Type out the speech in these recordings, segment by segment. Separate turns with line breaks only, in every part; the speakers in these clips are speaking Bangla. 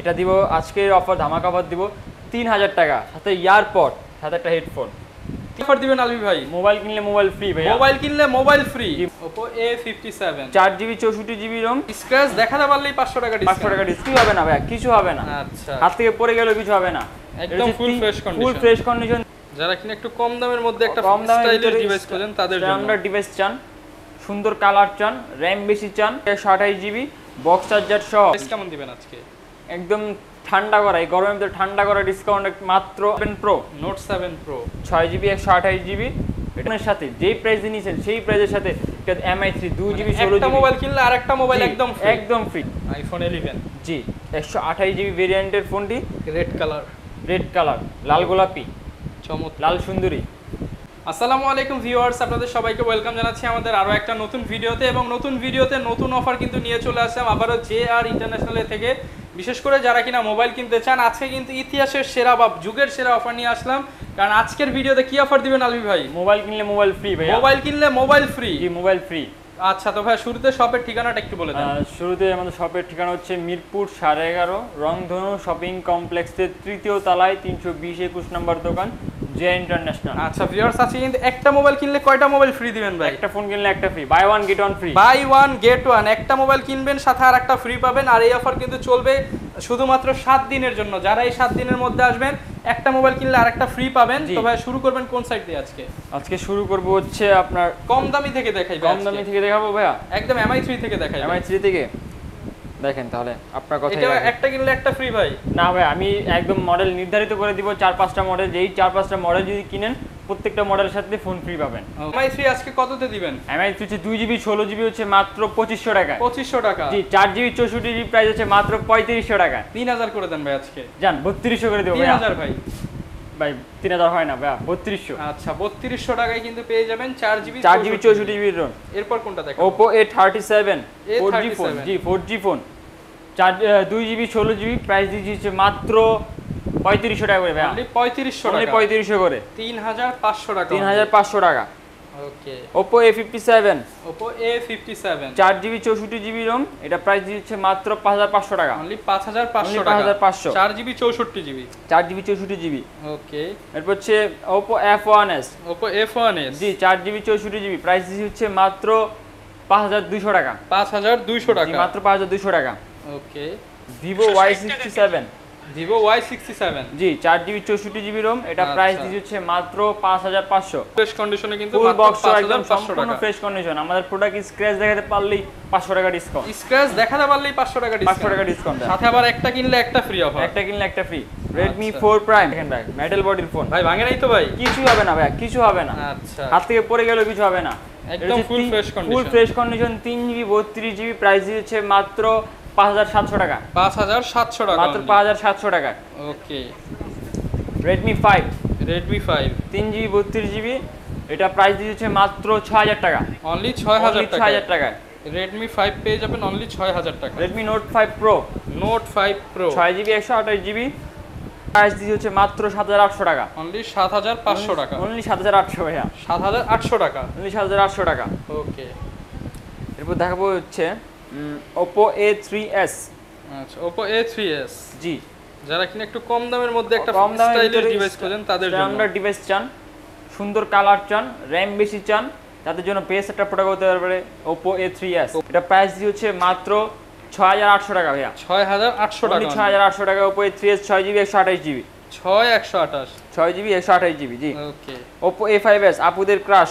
এটা দিব আজকের অফার ধামাকা অফার দিব তিন হাজার টাকা সাথে ইয়ারপড সাথে একটা হেডফোন
অফার দিবেন আলবি ভাই?
মোবাইল কিনলে মোবাইল ফ্রি ভাইয়া।
মোবাইল কিনলে mobile free Oppo A fifty seven
চার জিবি চৌষট্টি জিবি রোম
স্ক্র্যাচ দেখাতে পারলেই পাঁচশো টাকা
পাঁচশো টাকা ডিসকাউন্ট হবে না ভাইয়া কিছু হবে না।
আচ্ছা।
হাত থেকে পড়ে গেলেও কিছু হবে না।
একদম full fresh
full fresh condition
যারা কিনা একটু কম দামের মধ্যে একটা
কম দামে
ডিভাইস খোঁজেন তাদের জন্য।
স্ট্যান্ডার্ড ডিভাইস চান সুন্দর কালার চান র্যাম বেশি চান একশো আঠাশ জিবি বক্স চার্জার সহ
কেমন দিবেন আজকে?
একদম ঠান্ডা করা এই গরমের ভিতরে ঠান্ডা করা ডিসকাউন্ট মাত্র seven pro
note seven pro
ছয় জিবি একশো আঠাশ জিবি এটার সাথে যেই প্রাইস নিয়েছেন সেই প্রাইসের সাথে এমআই থ্রি দুই জিবি ষোলো
একটা মোবাইল কিনলে আরেকটা মোবাইল একদম
একদম ফ্রি
আইফোন ইলেভেন
জি একশো আঠাশ জিবি ভেরিয়েন্টের ফোনটি
রেড কালার
রেড কালার লাল গোলাপি
চমৎকার।
লাল সুন্দরী।
আসসালামু আলাইকুম ভিউয়ার্স আপনাদের সবাইকে ওয়েলকাম জানাচ্ছি আমাদের আরও একটা নতুন ভিডিওতে এবং নতুন ভিডিওতে নতুন অফার কিন্তু নিয়ে চলে আসলাম। আবারও জে আর ইন্টারন্যাশনালের থেকে বিশেষ করে যারা কিনা মোবাইল কিনতে চান আজকে কিন্তু ইতিহাসের সেরা বা যুগের সেরা অফার নিয়ে আসলাম। কারণ আজকের ভিডিওতে কি অফার দিবেন আলবি ভাই?
মোবাইল কিনলে মোবাইল ফ্রি ভাই
মোবাইল কিনলে মোবাইল ফ্রি
জি মোবাইল ফ্রি
আচ্ছা তো ভাই শুরুতে শপের ঠিকানাটা একটু বলে দেন।
শুরুতে আমাদের শপের ঠিকানা হচ্ছে মিরপুর সাড়ে এগারো রংধনু শপিং কমপ্লেক্সের তৃতীয় তলায় তিনশো বিশ একুশ নম্বর দোকান। J international.
আচ্ছা ভিউয়ার্স আজকে কিন্তু একটা মোবাইল কিনলে কয়টা মোবাইল ফ্রি দিবেন ভাই?
একটা ফোন কিনলে একটা free buy one get one free
buy one get one একটা মোবাইল কিনবেন সাথে আর একটা ফ্রি পাবেন আর এই অফার কিন্তু চলবে শুধুমাত্র সাত দিনের জন্য। যারা এই সাত দিনের মধ্যে আসবেন একটা মোবাইল কিনলে আর একটা ফ্রি পাবেন। তো ভাই শুরু করবেন কোন সাইড দিয়ে আজকে?
আজকে শুরু করব হচ্ছে আপনার
কম দামি থেকে দেখাই
কম দামি থেকে দেখাবো ভাইয়া?
একদম এমআই থ্রি থেকে দেখাই
এমআই থ্রি থেকে? দেখেন তাহলে আপনার কথা
এটা একটা কিনলে একটা ফ্রি ভাই।
না ভাই আমি একদম মডেল নির্ধারিত করে দিব চার পাঁচটা মডেল যেই চার পাঁচটা মডেল যদি কিনেন প্রত্যেকটা মডেলের সাথে ফোন ফ্রি পাবেন।
এমআই থ্রি আজকে কততে দিবেন?
এমআই থ্রি হচ্ছে দুই জিবি ষোলো জিবি হচ্ছে মাত্র পঁচিশশো টাকা।
পঁচিশশো টাকা।
জি চার জিবি চৌষট্টি জিবি প্রাইস হচ্ছে মাত্র পঁয়ত্রিশশো টাকা।
তিন হাজার করে দেন ভাই আজকে।
যান বত্রিশশো করে দেবো
তিন হাজার ভাই।
ভাই তিন হাজার হয় না ভাইয়া বত্রিশশো।
আচ্ছা বত্রিশশো টাকায় কিন্তু পেয়ে যাবেন চার জিবি
চার জিবি চৌষট্টি জিবি রোম
এরপর কোনটা দেখো
Oppo A thirty seven four G phone G four G phone চার দুই জিবি ষোলো জিবি প্রাইস দিচ্ছি হচ্ছে মাত্র পঁয়ত্রিশশো টাকা করে ভাইয়া
পঁয়ত্রিশশো
পঁয়ত্রিশশো করে।
তিন হাজার পাঁচশো টাকা
তিন হাজার পাঁচশো টাকা।
ওকে
ফিফটি সেভেন চার জিবি চৌষট্টি জিবি রোম এটা প্রাইস দিচ্ছে মাত্র পাঁচ হাজার পাঁচশো টাকা।
অনলি পাঁচ হাজার পাঁচশো
Only
টাকা।
5500
চার জিবি চৌষট্টি জিবি।
চার জিবি চৌষট্টি জিবি।
ওকে
এরপর হচ্ছে ওপো এফ ওয়ান এস জি চার জিবি চৌষট্টি জিবি। প্রাইস দিচ্ছি হচ্ছে মাত্র পাঁচ হাজার দুইশো টাকা।
পাঁচ হাজার দুইশো
জি,
টাকা।
মাত্র পাঁচ হাজার দুইশো টাকা।
Okay
sixty seven
Vivo Y sixty seven
জি চার জিবি চৌষট্টি জিবি রোম। এটা
আচ্ছা।
প্রাইস দিচ্ছে হচ্ছে মাত্র পাঁচ হাজার পাঁচশো।
ফ্রেশ কন্ডিশনে কিন্তু
ফুল বক্স একদম সম্পূর্ণ
টাকা।
ফ্রেশ কন্ডিশন আমাদের প্রোডাক্ট স্ক্র্যাচ দেখাতে পারলেই পাঁচশো টাকা ডিসকাউন্ট
স্ক্র্যাচ দেখাতে পারলেই পাঁচশো টাকা
পাঁচশো টাকা
ডিসকাউন্ট সাথে আবার একটা কিনলে একটা ফ্রি অফার
একটা কিনলে একটা ফ্রি রেডমি
আচ্ছা।
ফোর প্রাইম দেখেন ভাই মেটাল বডির ফোন
ভাই ভাঙে নাই তো ভাই?
কিছু হবে না ভাই কিছু হবে না।
আচ্ছা।
হাত থেকে পড়ে গেলেও কিছু হবে না।
একদম full fresh
full fresh condition তিন জিবি বত্রিশ জিবি প্রাইস দিচ্ছে মাত্র পাঁচ হাজার সাতশো টাকা।
পাঁচ হাজার সাতশো টাকা
মাত্র পাঁচ হাজার সাতশো টাকা।
ওকে।
রেডমি ফাইভ তিন জিবি বত্রিশ জিবি। এটা প্রাইস দিচ্ছে মাত্র ছ হাজার টাকা।
অনলি ছয় হাজার
ছ
টাকা
হাজার টাকায়।
রেডমি ফাইভ পেয়ে যাবেন অনলি ছয় হাজার টাকা।
প্রো
নোট ফাইভ প্রো
ছয় জিবি একশো আঠাশ জিবি। প্রাইস দিচ্ছে হচ্ছে মাত্র সাত হাজার আটশো টাকা।
অনলি সাত হাজার পাঁচশো টাকা।
অনলি সাত হাজার আটশো ভাইয়া।
সাত হাজার আটশো টাকা।
অনলি সাত হাজার আটশো টাকা।
ওকে
এরপর দেখাবো হচ্ছে ওপো এ থ্রি এস
আচ্ছা ওপো এ থ্রি এস
জি।
যারা কিনা একটু কম দামের মধ্যে একটা
কম দামের
ডিভাইস খোঁজেন তাদের জন্য।
স্ট্যান্ডার্ড ডিভাইস চান সুন্দর কালার চান র্যাম বেশি চান তাদের জন্য বেস্ট একটা প্রোডাক্ট হতে পারে ওপো এ থ্রি এস এটা প্রাইস দিয়ে হচ্ছে মাত্র ছয় হাজার আটশো টাকা ভাইয়া।
ছয় হাজার আটশো টাকা।
ছয় হাজার আটশো টাকা ওপো এ থ্রি এস ছয় জিবি একশো আঠাশ জিবি।
ছয় একশো আঠাশ।
ছয় জিবি একশো আঠাশ GB G.
Okay.
Oppo A five S আপুদের crush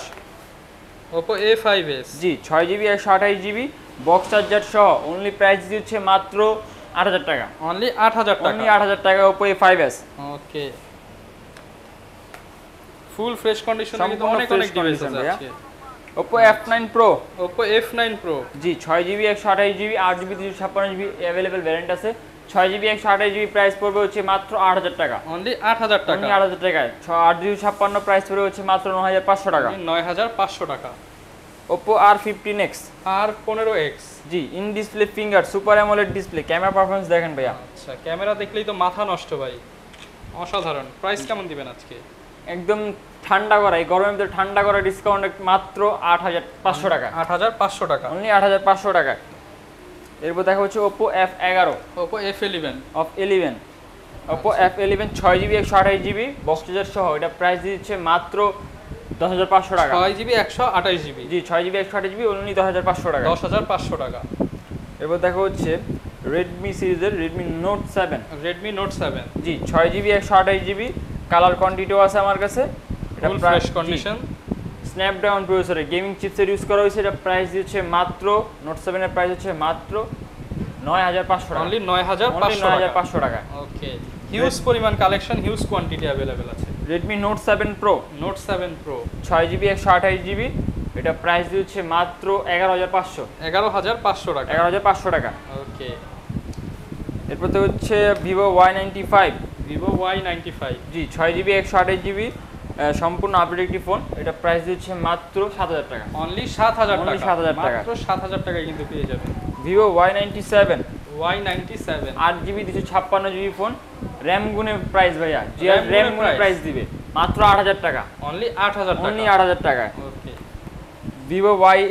Oppo A five S
জি ছয় জিবি একশো আঠাশ জিবি। বক্স চার্জার সহ অনলি প্রাইস দিয়ে হচ্ছে মাত্র আট হাজার টাকা।
অনলি আট হাজার টাকা?
অনলি আট হাজার টাকা Oppo A five S
okay full fresh কন্ডিশনে কিন্তু অনেক অনেক ডিভাইস আছে
nine pro
Oppo F nine pro
জি ছয় জিবি একশো আঠাশ জিবি আট জিবি দুশো ছাপ্পান্ন জিবি অ্যাভেলেবেল ভ্যারিয়েন্ট আছে। ছয় জিবি একশো আঠাশ জিবি প্রাইস পড়বে হচ্ছে মাত্র আট হাজার টাকা।
অনলি আট হাজার টাকা।
অনলি আট হাজার টাকায়। ছ আট দুশো ছাপ্পান্ন প্রাইস পড়বে হচ্ছে মাত্র ন হাজার পাঁচশো টাকা।
নয় হাজার পাঁচশো টাকা।
আর
পনেরো X
G in display finger super AMOLED display camera performance দেখেন ভাইয়া।
আচ্ছা ক্যামেরা দেখলেই তো মাথা নষ্ট ভাই। অসাধারণ। প্রাইস কেমন দিবেন আজকে?
একদম ঠান্ডা করা এই গরমের ভিতরে ঠান্ডা করা ডিসকাউন্ট মাত্র আট হাজার পাঁচশো টাকা।
আট হাজার পাঁচশো টাকা।
অনলি আট হাজার পাঁচশো টাকায় এরপর দেখা হচ্ছে ওপো এফ এগারো।
Oppo F eleven
of eleven Oppo F eleven ছয় জিবি একশো আঠাশ জিবি বক্স চার্জার সহ। এটা প্রাইস দিচ্ছে মাত্র দশ হাজার পাঁচশো টাকা।
ছয় জিবি একশো আঠাশ জিবি।
জি ছয় জিবি একশো আঠাশ জিবি অনলি দশ হাজার পাঁচশো টাকা।
দশ হাজার পাঁচশো টাকা।
দেখা হচ্ছে রেডমি সিরিজের Redmi note seven
Redmi note seven
জি ছয় জিবি একশো আঠাশ জিবি। কালার কোয়ান্টিটিও আছে আমার কাছে। এটা
ফ্রেশ কন্ডিশন
স্ন্যাপড্রাগন প্রসেসরে গেমিং চিপসেট ইউজ করা হয়েছে। এটা প্রাইস দিচ্ছে মাত্র নোট সেভেনের প্রাইস হচ্ছে মাত্র নয় হাজার পাঁচশো টাকা।
অনলি নয় হাজার
Only
পাঁচশো
9500
টাকা
পাঁচশো টাকা
ওকে হিউজ পরিমাণ কালেকশন হিউজ কোয়ান্টিটি অ্যাভেলেবেল আছে।
Redmi note seven pro
note seven pro
ছয় জিবি একশো আঠাশ জিবি এটা প্রাইস দিচ্ছে মাত্র এগারো হাজার পাঁচশো।
এগারো হাজার পাঁচশো টাকা।
এগারো হাজার পাঁচশো টাকা।
ওকে
এরপর তো হচ্ছে Vivo Y ninety five
Vivo Y ninety five
জি ছয় জিবি একশো আঠাশ জিবি সম্পূর্ণ আপডেট একটি ফোন এটা প্রাইস দিচ্ছে মাত্র সাত হাজার টাকা।
অনলি সাত হাজার
Only
টাকা।
7,000 টাকা।
মাত্র সাত হাজার টাকায় কিন্তু পেয়ে যাবেন।
Vivo Y ninety seven
Y ninety seven
আট জিবি দুশো ছাপ্পান্ন জিবি ফোন র্যাম গুনে প্রাইস ভাইয়া। যে
RAM
র্যাম
price।
প্রাইস দিবে। মাত্র আট হাজার টাকা।
অনলি আট হাজার
অনলি
টাকা?
আট হাজার টাকায়
okay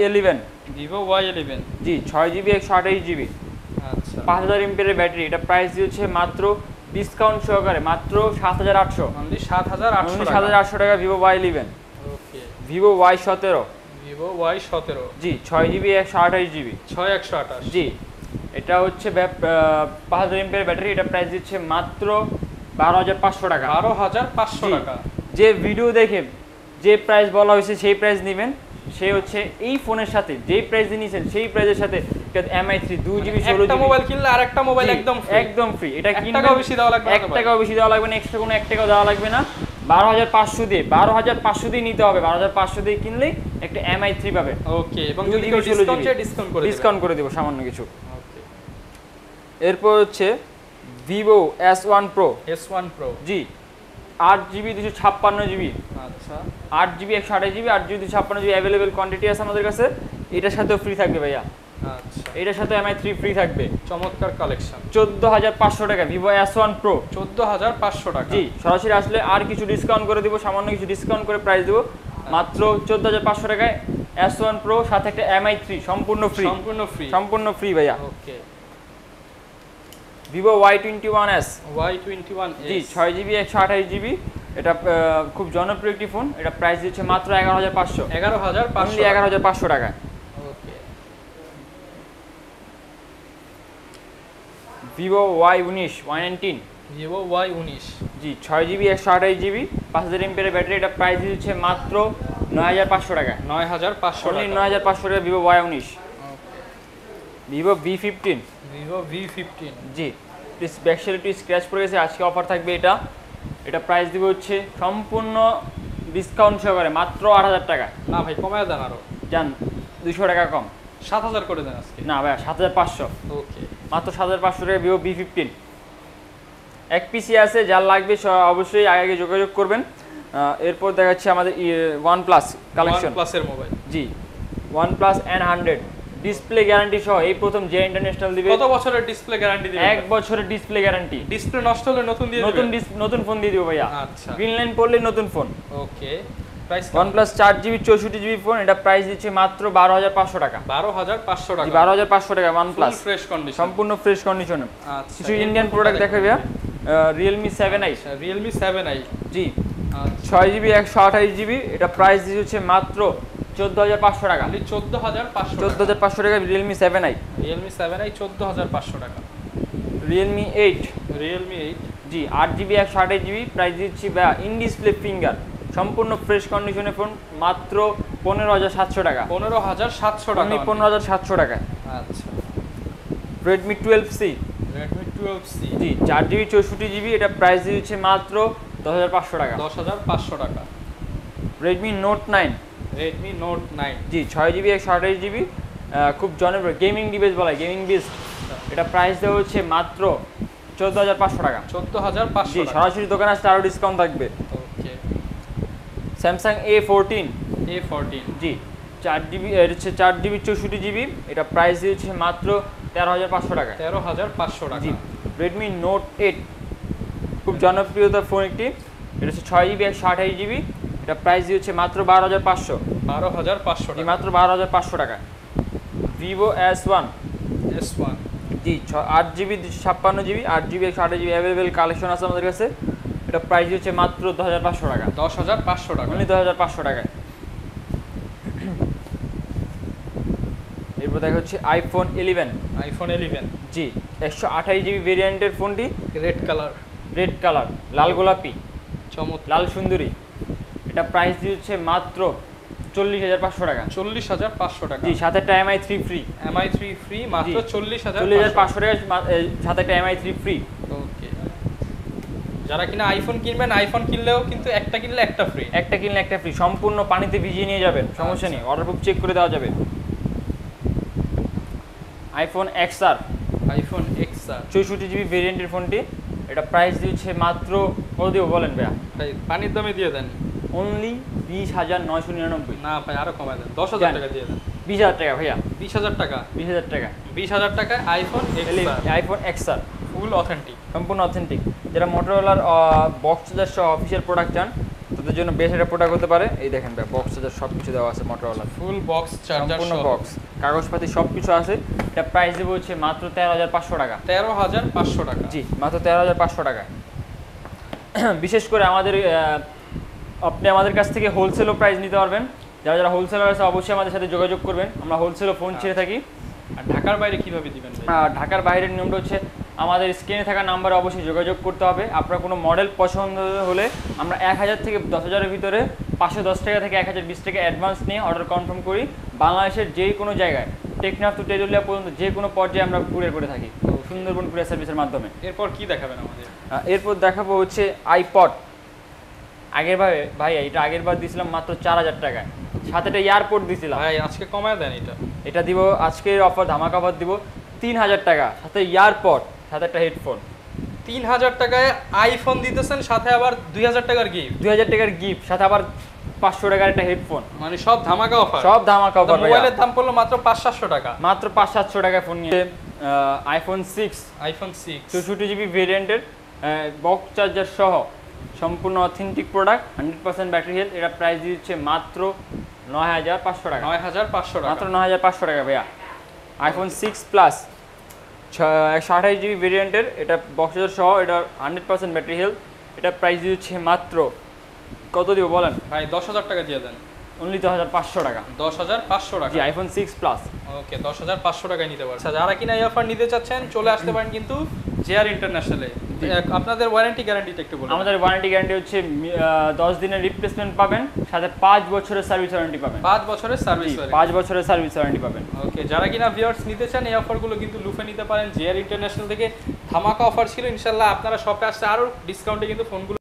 eleven
Vivo Y eleven
জি ছয় জিবি একশো আঠাশ জিবি
আচ্ছা।
পাঁচ হাজার এমপিয়ারের ব্যাটারি এটা প্রাইস দিচ্ছে মাত্র ডিসকাউন্ট সহকারে মাত্র সাত হাজার আটশো।
অনলি সাত হাজার আটশো
সাত হাজার আটশো টাকা Vivo Y eleven
okay
Vivo Y সতেরো।
ভিভো ওয়াই সতেরো।
জি ছয় জিবি একশো আঠাশ জিবি
ছয় একশো আঠাশ।
জি। এটা হচ্ছে পাঁচ হাজার এমপিয়ার ব্যাটারি এটা প্রাইস দিচ্ছে মাত্র বারো হাজার পাঁচশো টাকা।
বারো হাজার পাঁচশো টাকা।
যে ভিডিও দেখে যে প্রাইস বলা হয়েছে সেই প্রাইস নেবেন। সে হচ্ছে এই ফোনের সাথে যেই প্রাইস নিয়েছেন সেই প্রাইসের সাথে এমআই থ্রি দুই জিবি ষোলো
একটা মোবাইল কিনলে আর একটা মোবাইল একদম
একদম ফ্রি এটা
বেশি দেওয়া লাগবে না
এক টাকাও বেশি দেওয়া লাগবে না এক্সট্রা কোনো এক টাকাও দেওয়া লাগবে না। বারো হাজার পাঁচশো দিয়ে বারো হাজার পাঁচশো দিয়ে নিতে হবে। বারো হাজার পাঁচশো দিয়ে কিনলেই একটা এমআই থ্রি পাবেন
ওকে এবং ডিসকাউন্ট করে
ডিসকাউন্ট করে দেবো সামান্য কিছু। এরপর হচ্ছে Vivo S one pro
S one pro
জি আট জিবি দুশো ছাপ্পান্ন জিবি
আচ্ছা।
আট জিবি একশো আঠাশ জিবি আট জিবি দুশো ছাপ্পান্ন জিবি অ্যাভেলেবেল কোয়ান্টিটি আছে আমাদের কাছে। এটার সাথেও ফ্রি থাকবে ভাইয়া।
আচ্ছা।
এটার সাথে এমআই থ্রি ফ্রি থাকবে।
চমৎকার কালেকশন
চোদ্দ হাজার পাঁচশো টাকা ভিভো এস ওয়ান প্রো
চোদ্দ হাজার পাঁচশো টাকা।
জি সরাসরি আসলে আর কিছু ডিসকাউন্ট করে দিব সামান্য কিছু ডিসকাউন্ট করে প্রাইস দেবো। মাত্র চোদ্দ হাজার পাঁচশো টাকায় এস ওয়ান প্রো সাথে একটা এমআই থ্রি সম্পূর্ণ ফ্রি
সম্পূর্ণ ফ্রি
সম্পূর্ণ ফ্রি ভাইয়া।
Okay
Vivo Y twenty one S
Y twenty one
জি ছয় জিবি একশো আঠাশ জিবি এটা খুব জনপ্রিয় একটি ফোন এটা প্রাইস দিচ্ছে মাত্র এগারো হাজার পাঁচশো।
এগারো হাজার পাঁচশো
এগারো হাজার পাঁচশো টাকা
ওকে।
ভিভো ওয়াই উনিশ ওয়াই নাইনটিন।
ভিভো ওয়াই উনিশ।
জি ছয় জিবি একশো আঠাশ জিবি পাঁচ হাজার এমপের ব্যাটারি এটা প্রাইস দিচ্ছে মাত্র নয় হাজার পাঁচশো টাকা
নয় হাজার পাঁচশো
নয় হাজার পাঁচশো টাকা ভিভো ওয়াই উনিশ। Vivo V fifteen
Vivo V fifteen
জি। ব্যাকসাইড একটু স্ক্র্যাচ পড়ে গেছে আজকে অফার থাকবে এটা। এটা প্রাইস দিবে হচ্ছে সম্পূর্ণ ডিসকাউন্ট সহকারে মাত্র আট হাজার টাকা।
না ভাই কমায় দেন আরও।
যান দুশো টাকা কম।
সাত হাজার করে দেন আজকে।
না ভাই সাত হাজার পাঁচশো।
ওকে।
মাত্র সাত হাজার পাঁচশো টাকা ভিভো বি ফিফটিন। এক পিসি আছে যার লাগবে অবশ্যই আগে আগে যোগাযোগ করবেন। এরপর দেখাচ্ছে আমাদের ওয়ান প্লাস কালেকশন
প্লাসের মোবাইল।
জি one plus N hundred. Display guarantee সহ এই প্রথম যে ইন্টারন্যাশনাল দিবে।
কত বছরের ডিসপ্লে গ্যারান্টি দিবেন
এক বছরের ডিসপ্লে গ্যারান্টি
ডিসপ্লে নষ্ট হলে নতুন দিয়ে
নতুন নতুন ফোন দিয়ে দিব ভাইয়া।
আচ্ছা।
গ্রিন লাইন পড়লে নতুন ফোন
ওকে
জিবি চৌষট্টি জিবি ফোন এটা প্রাইস দিচ্ছে মাত্র বারো হাজার পাঁচশো টাকা।
বারো হাজার পাঁচশো টাকা।
বারো হাজার পাঁচশো টাকা ওয়ান প্লাস
ফ্রেশ কন্ডিশন
সম্পূর্ণ ফ্রেশ কন্ডিশনে
আচ্ছা
কিছু ইন্ডিয়ান প্রোডাক্ট দেখাবে Realme seven I
Realme seven I
জি। ছয় জিবি একশো আঠাশ জিবি এটা প্রাইস দিচ্ছে মাত্র চোদ্দ হাজার পাঁচশো টাকা।
চোদ্দ হাজার পাঁচশো
চোদ্দ হাজার পাঁচশো টাকা Realme seven I
Realme seven I চোদ্দ হাজার পাঁচশো টাকা।
রিয়েলমি এইট
রিয়েলমি এইট
জি আট জিবি একশো আঠাশ জিবি প্রাইস দিচ্ছি বা ইন ডিসপ্লে ফিঙ্গার সম্পূর্ণ ফ্রেশ কন্ডিশনের ফোন মাত্র পনেরো হাজার সাতশো টাকা।
পনেরো হাজার সাতশো টাকা
পনেরো হাজার সাতশো টাকা।
আচ্ছা।
Redmi twelve C
Redmi twelve C
জি চার জিবি চৌষট্টি জিবি এটা প্রাইস দিচ্ছে মাত্র দশ হাজার পাঁচশো টাকা।
দশ হাজার পাঁচশো টাকা।
Redmi note nine
Redmi note nine
জি ছয় জিবি একশো আঠাশ জিবি খুব জনপ্রিয় গেমিং ডিভাইস বলা হয় গেমিং বিস্ট এটা প্রাইস দেওয়া হচ্ছে মাত্র চোদ্দ হাজার পাঁচশো টাকা।
চোদ্দ হাজার
জি
পাঁচশো
সরাসরি দোকানে আসলে আরও ডিসকাউন্ট থাকবে। Samsung A fourteen
A fourteen
জি চার জিবি এটা হচ্ছে চার জিবি চৌষট্টি জিবি এটা প্রাইস দিয়েছে মাত্র তেরো হাজার পাঁচশো টাকা।
তেরো হাজার পাঁচশো
জি
টাকা
রেডমি নোট এইট খুব জনপ্রিয়তার ফোন একটি। এটা হচ্ছে ছয় জিবি একশো আঠাশ জিবি এটা প্রাইস দিয়েছে মাত্র বারো হাজার পাঁচশো।
বারো হাজার পাঁচশো
মাত্র বারো হাজার পাঁচশো টাকা Vivo S one
S one
জি ছ- আট জিবি ছাপ্পান্ন জিবি আট জিবি একশো আট জিবি অ্যাভেলেবেল কালেকশন আছে আমাদের কাছে। এটা প্রাইস হচ্ছে মাত্র দশ হাজার পাঁচশো টাকা।
দশ হাজার পাঁচশো টাকা।
অনলি দশ হাজার পাঁচশো টাকায়। এরপর দেখা হচ্ছে আইফোন ইলেভেন
আইফোন ইলেভেন
জি একশো আঠাশ জিবি ভেরিয়েন্টের ফোনটি
রেড কালার
রেড কালার লাল গোলাপি।
চমৎকার।
লাল সুন্দরী। এটা প্রাইস দিচ্ছে মাত্র চল্লিশ হাজার পাঁচশো টাকা।
চল্লিশ হাজার পাঁচশো টাকা।
জি সাথে একটা MI three free
MI three free মাত্র চল্লিশ হাজার
চল্লিশ হাজার পাঁচশো টাকা সাথে একটা এমআই থ্রি ফ্রি
ওকে যারা কিনা আইফোন কিনবেন আইফোন কিনলেও কিন্তু একটা কিনলে একটা ফ্রি
একটা কিনলে একটা ফ্রি সম্পূর্ণ পানিতে ভিজিয়ে নিয়ে যাবেন সমস্যা নেই। অর্ডার বুক চেক করে দেওয়া যাবে। IPhone X R
iPhone X R
চৌষট্টি জিবি ভেরিয়েন্টের ফোনটি এটা প্রাইস দিচ্ছে মাত্র কত দিব বলেন ভাইয়া?
পানির দামে দিয়ে দেন।
অনলি বিশ হাজার নয়শো নিরানব্বই।
না ভাই আরও কমায় দেন। দশ হাজার টাকা দিয়ে দেন।
বিশ হাজার টাকা ভাইয়া।
বিশ হাজার টাকা?
বিশ হাজার টাকা।
বিশ হাজার টাকা iPhone
iPhone X R
full authentic
সম্পূর্ণ অথেন্টিক যারা মোটরওয়ালার বক্স চার্জার সহ অফিসিয়াল প্রোডাক্ট চান তাদের জন্য বেশ একটা প্রোডাক্ট হতে পারে। এই দেখেন ভাই বক্স চার্জার সব কিছু দেওয়া আছে মোটরওয়ালার
ফুল বক্স চার্জার
সম্পূর্ণ বক্স কাগজপাতি সব কিছু আছে। এটা প্রাইস দেবো হচ্ছে মাত্র তেরো হাজার পাঁচশো টাকা।
তেরো হাজার পাঁচশো টাকা।
জি মাত্র তেরো হাজার পাঁচশো টাকা বিশেষ করে আমাদের আপনি আমাদের কাছ থেকে হোলসেলও প্রাইস নিতে পারবেন। যারা যারা হোলসেলার আছে অবশ্যই আমাদের সাথে যোগাযোগ করবেন। আমরা হোলসেলও ফোন ছেড়ে থাকি।
আর ঢাকার বাইরে কীভাবে দিবেন
আর ঢাকার বাইরের নিয়মটা হচ্ছে আমাদের স্ক্রিনে থাকা নাম্বারে অবশ্যই যোগাযোগ করতে হবে। আপনার কোনো মডেল পছন্দ হলে আমরা এক হাজার থেকে দশ হাজারের ভিতরে পাঁচশো দশ টাকা থেকে এক হাজার বিশ টাকা অ্যাডভান্স নিয়ে অর্ডার কনফার্ম করি। বাংলাদেশের যে কোনো জায়গায় টেকনাফ টু টেজুলিয়া পর্যন্ত যে কোনো পর্যায়ে আমরা কুরিয়ার করে থাকি। সুন্দরবন কুরিয়ার সার্ভিসের মাধ্যমে।
এরপর কি দেখাবেন আমাদের?
এরপর দেখাবো হচ্ছে আইপড আগের ভাবে ভাই এটা আগের বার দিয়েছিলাম মাত্র চার হাজার টাকায়। সাথে একটা এয়ারপোর্ট দিয়েছিলাম
ভাই আজকে কমায় দেন এটা।
এটা দিব আজকের অফার ধামাকা অফার দিব তিন হাজার টাকা সাথে এয়ারপড সাথে একটা হেডফোন
তিন হাজার টাকায় আইফোন দিতেছেন সাথে আবার দুই হাজার টাকার গিফট
দুই হাজার টাকার গিফট সাথে আবার পাঁচশো টাকার একটা হেডফোন
মানে সব ধামাকা অফার
সব ধামাকা অফার
মোবাইলের দাম পড়ল মাত্র পাঁচ সাতশো টাকা।
মাত্র পাঁচ সাতশো টাকায় ফোন নিয়ে আইফোন সিক্স
আইফোন সিক্স
চৌষট্টি জিবি ভেরিয়েন্টের বক্স চার্জার সহ সম্পূর্ণ authentic product hundred percent battery health এটা প্রাইস দিচ্ছে মাত্র নয় হাজার পাঁচশো টাকা।
নয় হাজার পাঁচশো টাকা।
মাত্র নয় হাজার পাঁচশো টাকা ভাইয়া। আইফোন সিক্স প্লাস একশো আঠাশ জিবি ভেরিয়েন্টের এটা বক্সের সহ এটা হান্ড্রেড পার্সেন্ট ব্যাটারি হেলথ এটা প্রাইস দিচ্ছে মাত্র কত দিব বলেন?
ভাই দশ হাজার টাকা দিয়ে দেন।
অনলি দশ হাজার পাঁচশো টাকা।
দশ হাজার পাঁচশো টাকা?
জি আইফোন সিক্স প্লাস
ওকে দশ হাজার পাঁচশো টাকায় নিতে পারছেন যারা কিনা এই অফার নিতে চাচ্ছেন চলে আসতে পারেন কিন্তু জেআর ইন্টারন্যাশনালে আপনাদের ওয়ারেন্টি গ্যারান্টিটা একটু বলুন।
আমাদের ওয়ারেন্টি গ্যারান্টি হচ্ছে আহ, দশ দিনের রিপ্লেসমেন্ট পাবেন সাথে পাঁচ বছরের সার্ভিস ওয়ারেন্টি পাবেন।
পাঁচ বছরের সার্ভিস
জি, পাঁচ বছরের সার্ভিস ওয়ারেন্টি পাবেন।
ওকে যারা কিনা ভিউয়ার্স নিতে চান এই অফারগুলো কিন্তু লুফে নিতে পারেন। জেআর ইন্টারন্যাশনাল থেকে ধামাকা অফার ছিল ইনশাল্লাহ আপনারা শপে আসতে আরও ডিসকাউন্টে কিন্তু ফোনগুলো